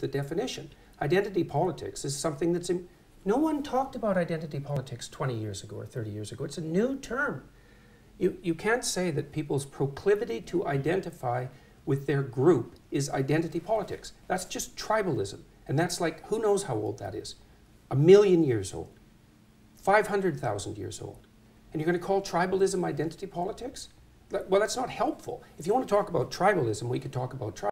the definition. Identity politics is something that's in, no one talked about identity politics 20 years ago or 30 years ago. It's a new term. You, you can't say that people's proclivity to identify with their group is identity politics. That's just tribalism. And that's like, who knows how old that is? A million years old, 500,000 years old. And you're going to call tribalism identity politics? Well, that's not helpful. If you want to talk about tribalism, we could talk about tribalism.